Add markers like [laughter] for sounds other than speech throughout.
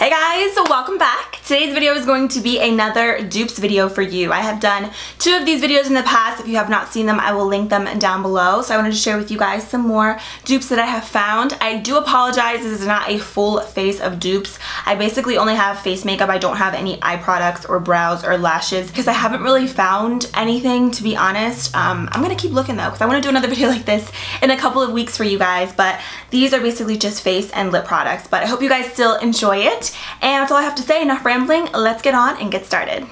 Hey guys, welcome back. Today's video is going to be another dupes video for you. I have done two of these videos in the past. If you have not seen them, I will link them down below. So I wanted to share with you guys some more dupes that I have found. I do apologize, this is not a full face of dupes. I basically only have face makeup. I don't have any eye products or brows or lashes because I haven't really found anything to be honest. Um, I'm gonna keep looking though because I want to do another [laughs] video like this in a couple of weeks for you guys. But these are basically just face and lip products. But I hope you guys still enjoy it. And that's all I have to say, enough rambling, let's get on and get started.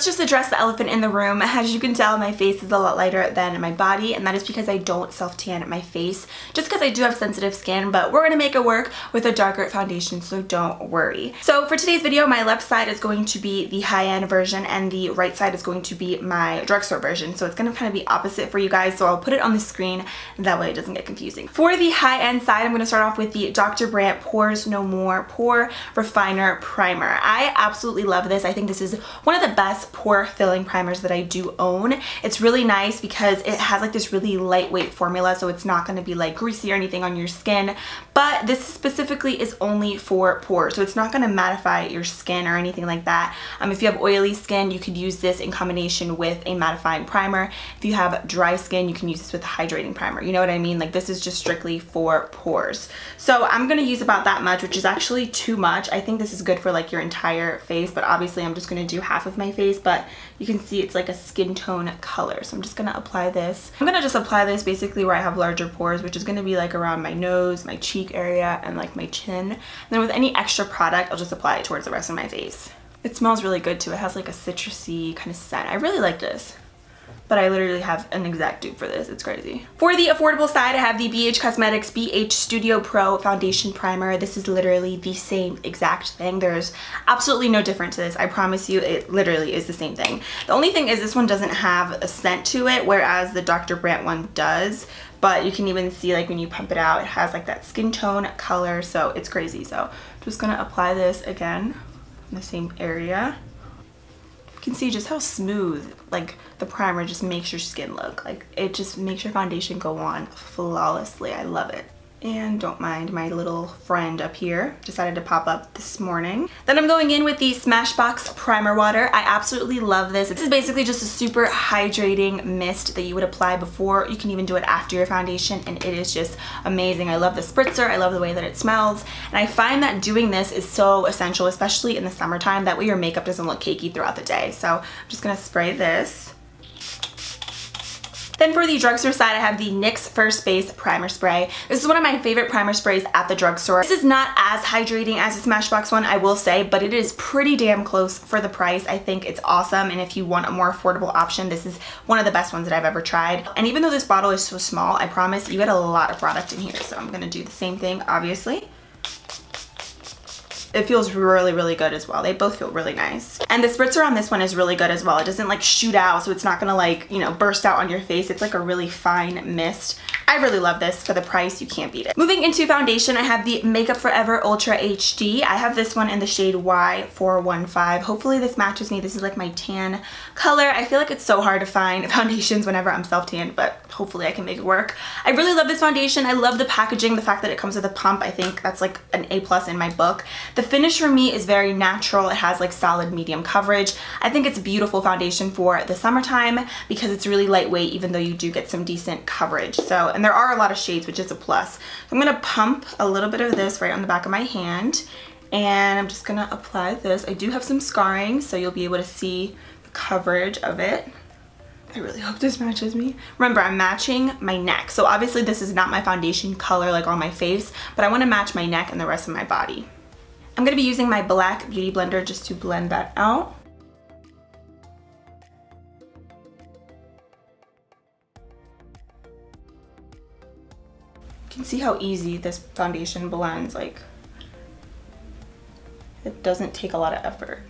Let's just address the elephant in the room. As you can tell, my face is a lot lighter than my body, and that is because I don't self-tan my face, just because I do have sensitive skin, but we're gonna make it work with a darker foundation, so don't worry. So for today's video, my left side is going to be the high-end version, and the right side is going to be my drugstore version, so it's gonna kind of be opposite for you guys, so I'll put it on the screen, that way it doesn't get confusing. For the high-end side, I'm gonna start off with the Dr. Brandt Pores No More Pore Refiner Primer. I absolutely love this. I think this is one of the best pore filling primers that I do own. It's really nice because it has like this really lightweight formula so it's not going to be like greasy or anything on your skin but this specifically is only for pores so it's not going to mattify your skin or anything like that. Um, if you have oily skin you could use this in combination with a mattifying primer. If you have dry skin you can use this with a hydrating primer. You know what I mean? Like this is just strictly for pores. So I'm going to use about that much which is actually too much. I think this is good for like your entire face but obviously I'm just going to do half of my face but you can see it's like a skin tone color so I'm just gonna apply this. I'm gonna just apply this basically where I have larger pores which is gonna be like around my nose my cheek area and like my chin. And then with any extra product I'll just apply it towards the rest of my face. It smells really good too. It has like a citrusy kind of scent. I really like this but I literally have an exact dupe for this. It's crazy. For the affordable side, I have the BH Cosmetics BH Studio Pro Foundation Primer. This is literally the same exact thing. There's absolutely no difference to this. I promise you, it literally is the same thing. The only thing is this one doesn't have a scent to it, whereas the Dr. Brandt one does but you can even see like when you pump it out it has like that skin tone color so it's crazy so I'm just gonna apply this again in the same area can see just how smooth like the primer just makes your skin look. Like it just makes your foundation go on flawlessly. I love it and don't mind my little friend up here decided to pop up this morning. Then I'm going in with the Smashbox primer water. I absolutely love this. This is basically just a super hydrating mist that you would apply before. You can even do it after your foundation and it is just amazing. I love the spritzer. I love the way that it smells. And I find that doing this is so essential especially in the summertime that way your makeup doesn't look cakey throughout the day. So I'm just gonna spray this then for the drugstore side, I have the NYX First Base Primer Spray. This is one of my favorite primer sprays at the drugstore. This is not as hydrating as the Smashbox one, I will say, but it is pretty damn close for the price. I think it's awesome, and if you want a more affordable option, this is one of the best ones that I've ever tried. And even though this bottle is so small, I promise you get a lot of product in here, so I'm gonna do the same thing, obviously it feels really, really good as well. They both feel really nice. And the spritzer on this one is really good as well. It doesn't like shoot out, so it's not gonna like, you know, burst out on your face. It's like a really fine mist. I really love this. For the price, you can't beat it. Moving into foundation, I have the Makeup Forever Ultra HD. I have this one in the shade Y415. Hopefully this matches me. This is like my tan color. I feel like it's so hard to find [laughs] foundations whenever I'm self-tanned, but hopefully I can make it work. I really love this foundation. I love the packaging, the fact that it comes with a pump. I think that's like an A plus in my book. The finish for me is very natural. It has like solid medium coverage. I think it's a beautiful foundation for the summertime because it's really lightweight even though you do get some decent coverage. So, and there are a lot of shades, which is a plus. So I'm gonna pump a little bit of this right on the back of my hand and I'm just gonna apply this. I do have some scarring, so you'll be able to see the coverage of it. I really hope this matches me. Remember, I'm matching my neck. So obviously this is not my foundation color like on my face, but I wanna match my neck and the rest of my body. I'm gonna be using my black beauty blender just to blend that out. Can see how easy this foundation blends. Like, it doesn't take a lot of effort.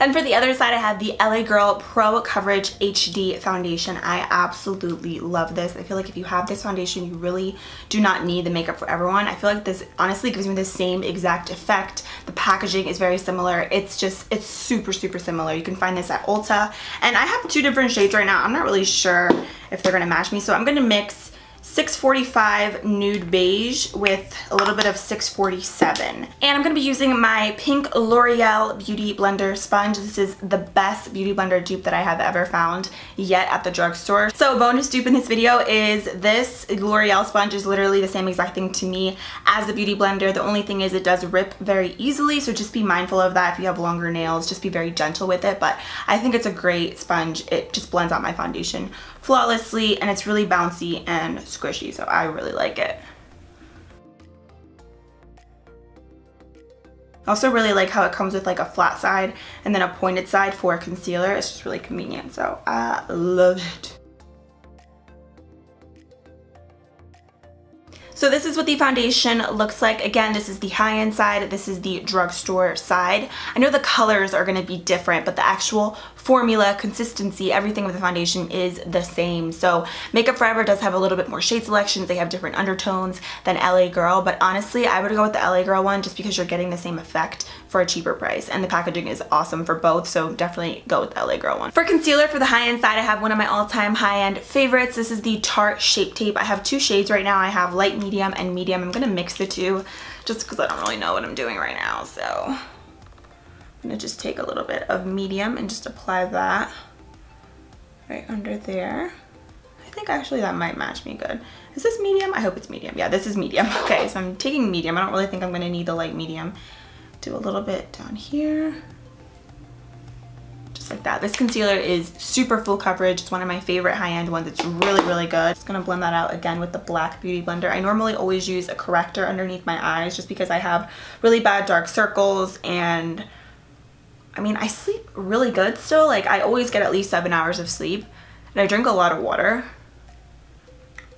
And for the other side, I have the LA Girl Pro Coverage HD Foundation. I absolutely love this. I feel like if you have this foundation, you really do not need the Makeup Forever one. I feel like this honestly gives me the same exact effect. The packaging is very similar. It's just, it's super, super similar. You can find this at Ulta. And I have two different shades right now. I'm not really sure if they're gonna match me. So I'm gonna mix 645 Nude Beige with a little bit of 647. And I'm going to be using my pink L'Oreal Beauty Blender sponge. This is the best beauty blender dupe that I have ever found yet at the drugstore. So bonus dupe in this video is this L'Oreal sponge is literally the same exact thing to me as the beauty blender. The only thing is it does rip very easily, so just be mindful of that if you have longer nails. Just be very gentle with it, but I think it's a great sponge. It just blends out my foundation flawlessly and it's really bouncy and squishy so I really like it. Also really like how it comes with like a flat side and then a pointed side for a concealer. It's just really convenient so I love it. So this is what the foundation looks like. Again, this is the high-end side. This is the drugstore side. I know the colors are going to be different, but the actual formula, consistency, everything with the foundation is the same. So Makeup Forever does have a little bit more shade selections. They have different undertones than LA Girl, but honestly, I would go with the LA Girl one just because you're getting the same effect for a cheaper price. And the packaging is awesome for both, so definitely go with the LA Girl one. For concealer, for the high-end side, I have one of my all-time high-end favorites. This is the Tarte Shape Tape. I have two shades right now. I have light medium and medium. I'm gonna mix the two just because I don't really know what I'm doing right now, so I'm gonna just take a little bit of medium and just apply that right under there. I think actually that might match me good. Is this medium? I hope it's medium. Yeah, this is medium. [laughs] Okay, so I'm taking medium. I don't really think I'm gonna need the light medium. Do a little bit down here. Just like that. This concealer is super full coverage. It's one of my favorite high-end ones. It's really, really good. Just gonna blend that out again with the Black Beauty Blender. I normally always use a corrector underneath my eyes just because I have really bad dark circles and I mean, I sleep really good still. Like, I always get at least seven hours of sleep. And I drink a lot of water.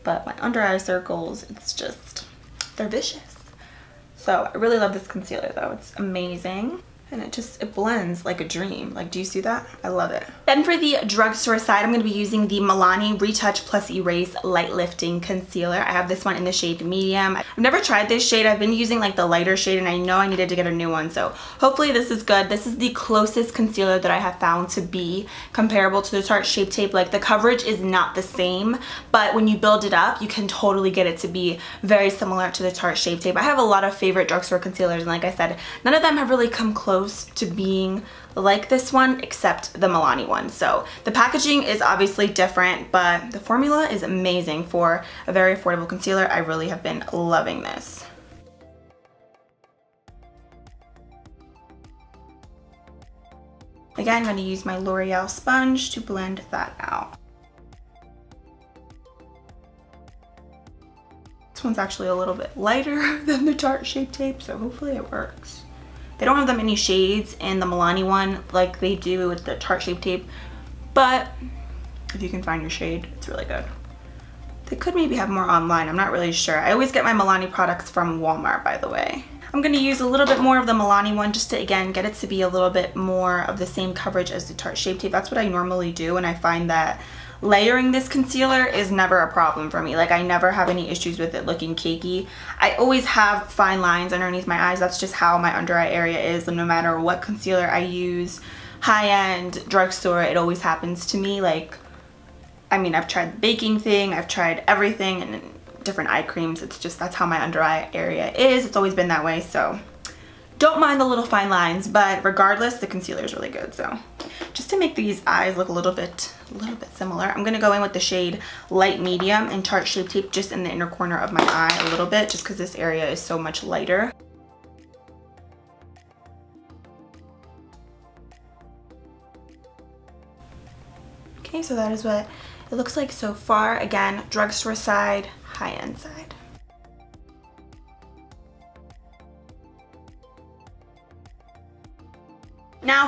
But my under eye circles, it's just, they're vicious. So I really love this concealer though. It's amazing and it just it blends like a dream. Like do you see that? I love it. Then for the drugstore side I'm going to be using the Milani Retouch Plus Erase Light Lifting Concealer. I have this one in the shade medium. I've never tried this shade. I've been using like the lighter shade and I know I needed to get a new one. So hopefully this is good. This is the closest concealer that I have found to be comparable to the Tarte Shape Tape. Like the coverage is not the same but when you build it up you can totally get it to be very similar to the Tarte Shape Tape. I have a lot of favorite drugstore concealers and like I said none of them have really come close close to being like this one except the Milani one. So the packaging is obviously different, but the formula is amazing for a very affordable concealer. I really have been loving this. Again, I'm going to use my L'Oreal sponge to blend that out. This one's actually a little bit lighter [laughs] than the Tarte Shape Tape, so hopefully it works. They don't have that many shades in the Milani one like they do with the Tarte Shape Tape, but if you can find your shade, it's really good. They could maybe have more online, I'm not really sure. I always get my Milani products from Walmart, by the way. I'm going to use a little bit more of the Milani one just to, again, get it to be a little bit more of the same coverage as the Tarte Shape Tape. That's what I normally do, and I find that layering this concealer is never a problem for me. Like I never have any issues with it looking cakey. I always have fine lines underneath my eyes. That's just how my under eye area is. And no matter what concealer I use, high-end, drugstore, it always happens to me. Like, I mean, I've tried the baking thing. I've tried everything and different eye creams. It's just, that's how my under eye area is. It's always been that way. So don't mind the little fine lines, but regardless, the concealer is really good. So just to make these eyes look a little bit, a little bit similar, I'm gonna go in with the shade Light Medium and Tarte Shape Tape just in the inner corner of my eye a little bit, just because this area is so much lighter. Okay, so that is what it looks like so far. Again, drugstore side, high-end side.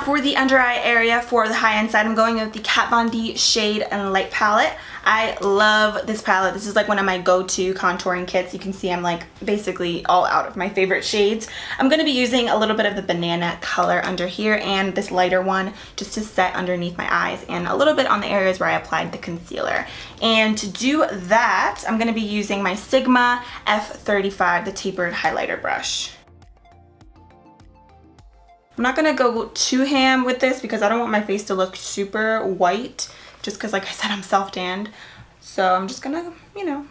For the under eye area for the high-end side, I'm going with the Kat Von D Shade and Light Palette. I love this palette. This is like one of my go-to contouring kits. You can see I'm like basically all out of my favorite shades. I'm going to be using a little bit of the banana color under here and this lighter one just to set underneath my eyes and a little bit on the areas where I applied the concealer. And to do that, I'm going to be using my Sigma F35, the tapered highlighter brush. I'm not going to go too ham with this because I don't want my face to look super white just because like I said I'm self-tanned. So I'm just gonna you know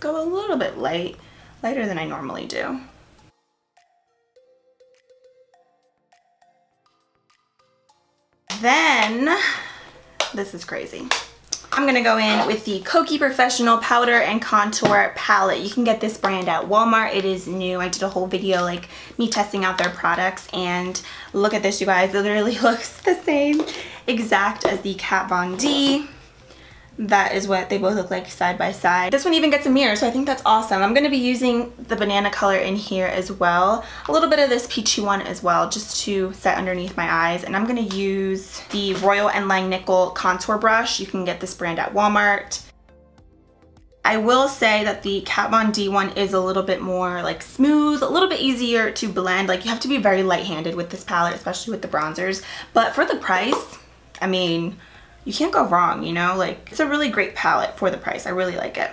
go a little bit light lighter than I normally do. Then this is crazy I'm gonna go in with the Kokie Professional Powder and Contour Palette. You can get this brand at Walmart. It is new. I did a whole video like me testing out their products and look at this you guys. It literally [laughs] looks the same exact as the Kat Von D that is what they both look like side by side. This one even gets a mirror, so I think that's awesome. I'm going to be using the banana color in here as well. A little bit of this peachy one as well, just to set underneath my eyes. And I'm going to use the Royal and Langnickel contour brush. You can get this brand at Walmart. I will say that the Kat Von D one is a little bit more like smooth, a little bit easier to blend. Like you have to be very light-handed with this palette, especially with the bronzers. But for the price, I mean, you can't go wrong, you know? Like, it's a really great palette for the price. I really like it.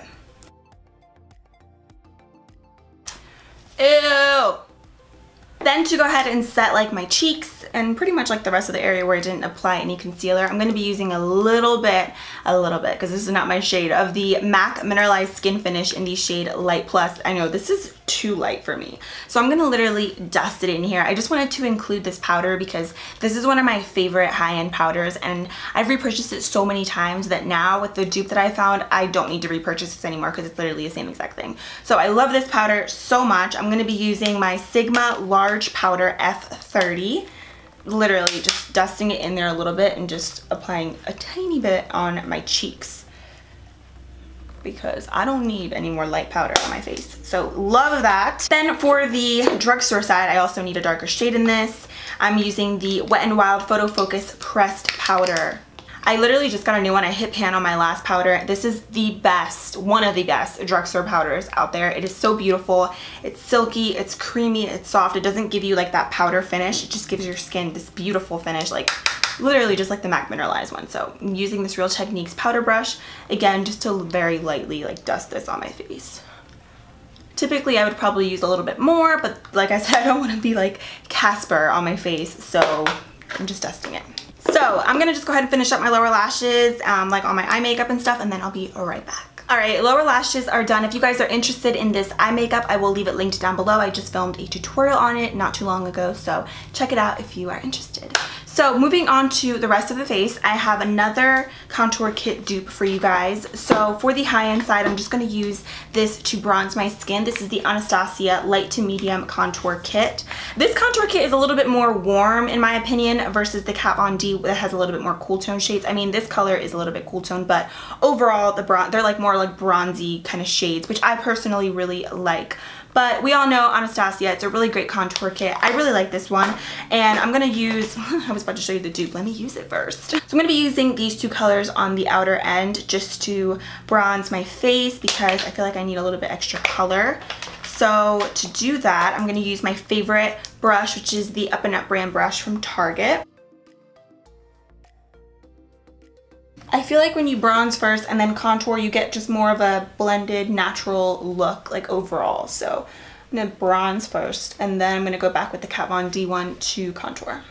Ew! Then to go ahead and set like my cheeks and pretty much like the rest of the area where I didn't apply any concealer, I'm going to be using a little bit, a little bit, because this is not my shade, of the MAC Mineralized Skin Finish in the shade Light Plus. I know this is too light for me. So I'm going to literally dust it in here. I just wanted to include this powder because this is one of my favorite high-end powders and I've repurchased it so many times that now with the dupe that I found, I don't need to repurchase this anymore because it's literally the same exact thing. So I love this powder so much. I'm going to be using my Sigma Large Powder F30 literally just dusting it in there a little bit and just applying a tiny bit on my cheeks because I don't need any more light powder on my face. So love that. Then for the drugstore side, I also need a darker shade in this. I'm using the Wet n Wild Photo Focus Pressed Powder. I literally just got a new one. I hit pan on my last powder. This is the best, one of the best drugstore powders out there. It is so beautiful. It's silky, it's creamy, it's soft. It doesn't give you like that powder finish. It just gives your skin this beautiful finish. Like literally just like the MAC mineralized one. So I'm using this Real Techniques powder brush, again, just to very lightly like dust this on my face. Typically I would probably use a little bit more, but like I said, [laughs] I don't want to be like Casper on my face, so I'm just dusting it. So I'm gonna just go ahead and finish up my lower lashes, um, like on my eye makeup and stuff, and then I'll be right back. Alright, lower lashes are done. If you guys are interested in this eye makeup, I will leave it linked down below. I just filmed a tutorial on it not too long ago, so check it out if you are interested. So moving on to the rest of the face, I have another contour kit dupe for you guys. So for the high-end side, I'm just going to use this to bronze my skin. This is the Anastasia Light to Medium Contour Kit. This contour kit is a little bit more warm in my opinion versus the Kat Von D that has a little bit more cool tone shades. I mean, this color is a little bit cool tone, but overall, the bron they're like more like bronzy kind of shades, which I personally really like. But we all know Anastasia, it's a really great contour kit. I really like this one. And I'm going to use, [laughs] I was about to show you the dupe. Let me use it first. So I'm going to be using these two colors on the outer end just to bronze my face because I feel like I need a little bit extra color. So to do that, I'm going to use my favorite brush, which is the Up and Up brand brush from Target. I feel like when you bronze first and then contour, you get just more of a blended, natural look, like overall. So I'm gonna bronze first, and then I'm gonna go back with the Kat Von D one to contour.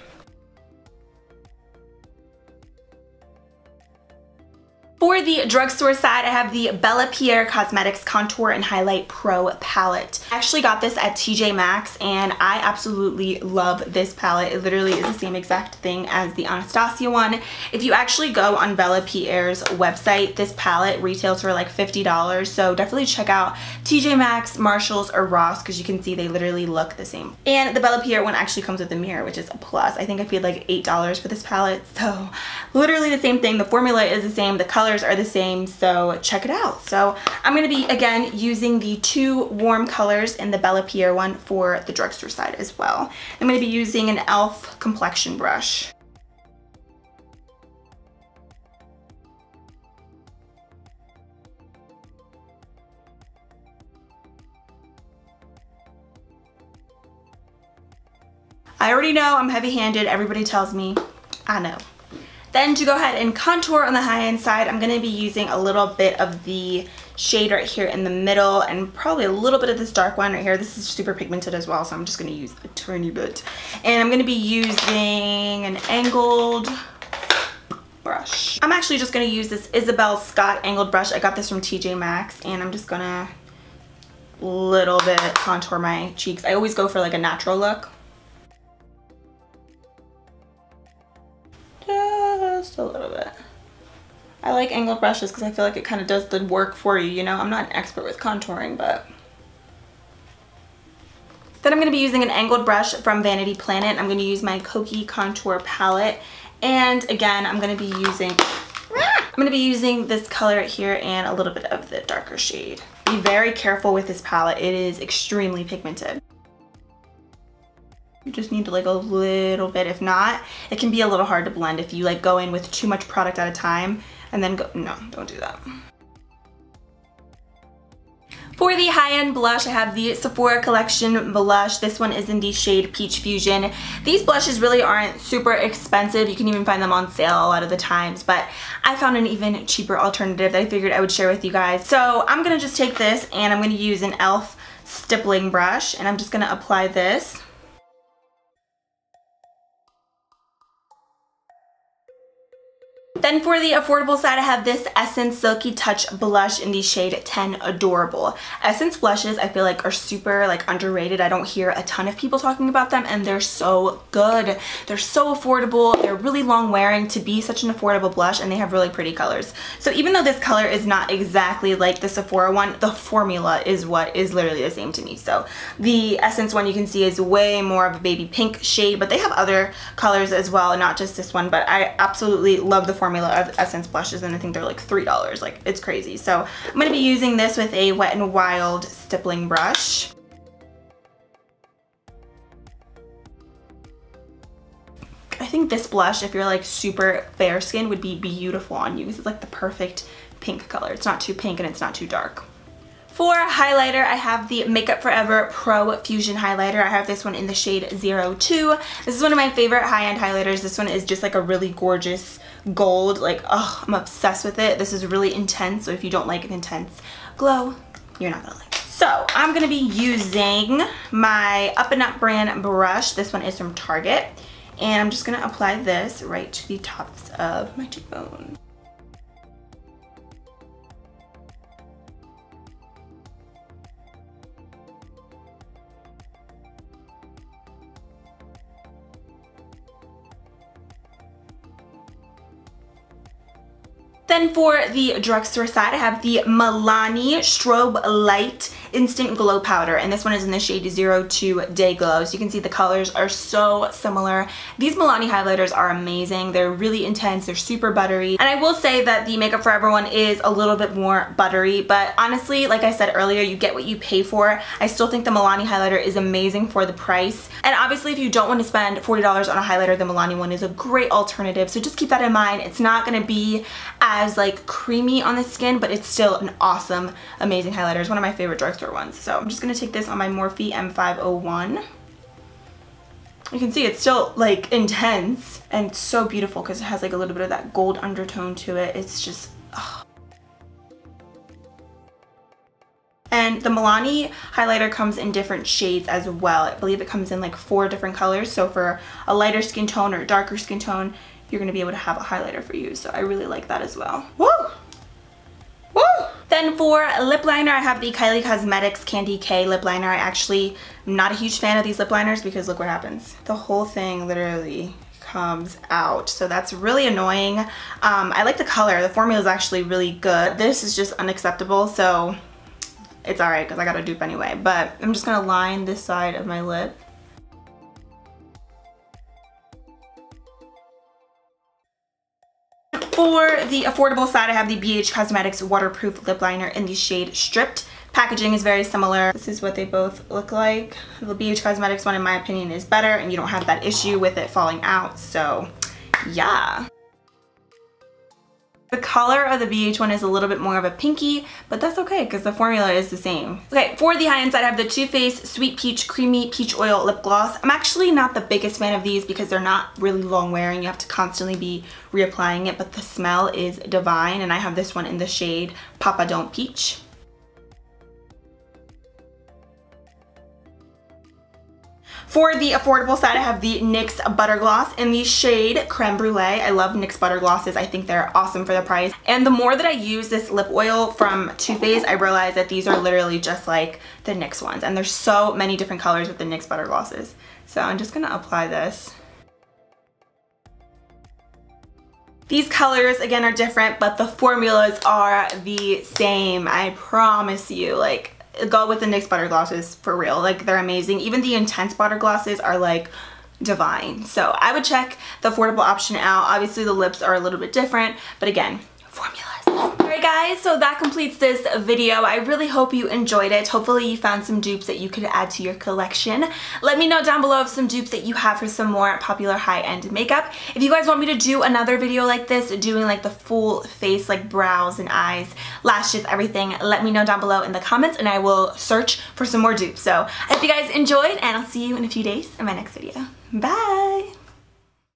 For the drugstore side, I have the Bella Pierre Cosmetics Contour and Highlight Pro palette. I actually got this at TJ Maxx and I absolutely love this palette. It literally is the same exact thing as the Anastasia one. If you actually go on Bella Pierre's website, this palette retails for like $50, so definitely check out TJ Maxx, Marshalls, or Ross because you can see they literally look the same. And the Bella Pierre one actually comes with a mirror, which is a plus. I think I paid like $8 for this palette, so literally the same thing. The formula is the same, the color colors are the same, so check it out. So I'm gonna be, again, using the two warm colors in the Bella Pierre one for the drugstore side as well. I'm gonna be using an e.l.f. complexion brush. I already know I'm heavy-handed. Everybody tells me. I know. Then to go ahead and contour on the high-end side, I'm going to be using a little bit of the shade right here in the middle and probably a little bit of this dark one right here. This is super pigmented as well, so I'm just going to use a tiny bit. And I'm going to be using an angled brush. I'm actually just going to use this Isabel Scott angled brush. I got this from TJ Maxx and I'm just going to little bit contour my cheeks. I always go for like a natural look. A little bit. I like angled brushes because I feel like it kind of does the work for you, you know? I'm not an expert with contouring, but... Then I'm going to be using an angled brush from Vanity Planet. I'm going to use my Kokie Contour Palette. And again, I'm going to be using... I'm going to be using this color here and a little bit of the darker shade. Be very careful with this palette. It is extremely pigmented. You just need to like a little bit. If not, it can be a little hard to blend if you like go in with too much product at a time and then go, no, don't do that. For the high-end blush, I have the Sephora Collection blush. This one is in the shade Peach Fusion. These blushes really aren't super expensive. You can even find them on sale a lot of the times, but I found an even cheaper alternative that I figured I would share with you guys. So I'm gonna just take this and I'm gonna use an e.l.f. stippling brush and I'm just gonna apply this Then for the affordable side, I have this Essence Silky Touch blush in the shade 10 Adorable. Essence blushes, I feel like, are super like underrated. I don't hear a ton of people talking about them, and they're so good. They're so affordable. They're really long wearing to be such an affordable blush, and they have really pretty colors. So even though this color is not exactly like the Sephora one, the formula is what is literally the same to me. So the Essence one you can see is way more of a baby pink shade, but they have other colors as well, not just this one, but I absolutely love the formula formula of Essence blushes and I think they're like $3. Like it's crazy. So I'm going to be using this with a Wet n Wild stippling brush. I think this blush, if you're like super fair skin, would be beautiful on you. because It's like the perfect pink color. It's not too pink and it's not too dark. For highlighter, I have the Makeup Forever Pro Fusion Highlighter. I have this one in the shade 02. This is one of my favorite high-end highlighters. This one is just like a really gorgeous gold. Like, oh, I'm obsessed with it. This is really intense, so if you don't like an intense glow, you're not gonna like it. So I'm gonna be using my Up and Up brand brush. This one is from Target. And I'm just gonna apply this right to the tops of my cheekbone. Then for the drugstore side, I have the Milani Strobe Light Instant Glow Powder. And this one is in the shade 02 Day Glow. So you can see the colors are so similar. These Milani highlighters are amazing. They're really intense. They're super buttery. And I will say that the Makeup Forever one is a little bit more buttery. But honestly, like I said earlier, you get what you pay for. I still think the Milani highlighter is amazing for the price. And obviously, if you don't want to spend $40 on a highlighter, the Milani one is a great alternative. So just keep that in mind. It's not going to be as like creamy on the skin, but it's still an awesome, amazing highlighter. It's one of my favorite drugstore ones. So I'm just going to take this on my Morphe M501. You can see it's still like intense and so beautiful because it has like a little bit of that gold undertone to it. It's just. And the Milani highlighter comes in different shades as well. I believe it comes in like four different colors. So for a lighter skin tone or darker skin tone, you're gonna be able to have a highlighter for you. So I really like that as well. Woo! Woo! Then for lip liner, I have the Kylie Cosmetics Candy K lip liner. I actually am not a huge fan of these lip liners because look what happens. The whole thing literally comes out. So that's really annoying. Um, I like the color. The formula is actually really good. This is just unacceptable. So it's alright because I got a dupe anyway. But I'm just going to line this side of my lip For the affordable side, I have the BH Cosmetics Waterproof Lip Liner in the shade Stripped. Packaging is very similar. This is what they both look like. The BH Cosmetics one, in my opinion, is better and you don't have that issue with it falling out. So, yeah. The color of the BH one is a little bit more of a pinky, but that's okay because the formula is the same. Okay, for the high end side, I have the Too Faced Sweet Peach Creamy Peach Oil Lip Gloss. I'm actually not the biggest fan of these because they're not really long wearing. You have to constantly be reapplying it, but the smell is divine, and I have this one in the shade Papa Don't Peach. For the affordable side, I have the NYX Butter Gloss in the shade Creme Brulee. I love NYX Butter Glosses. I think they're awesome for the price. And the more that I use this lip oil from Too Faced, I realize that these are literally just like the NYX ones. And there's so many different colors with the NYX Butter Glosses. So I'm just gonna apply this. These colors, again, are different, but the formulas are the same. I promise you. Like, go with the NYX butter glosses for real. Like they're amazing. Even the intense butter glosses are like divine. So I would check the affordable option out. Obviously the lips are a little bit different, but again, formulas. Alright guys, so that completes this video. I really hope you enjoyed it. Hopefully you found some dupes that you could add to your collection. Let me know down below of some dupes that you have for some more popular high-end makeup. If you guys want me to do another video like this, doing like the full face, like brows and eyes, lashes, everything, let me know down below in the comments and I will search for some more dupes. So I hope you guys enjoyed and I'll see you in a few days in my next video. Bye!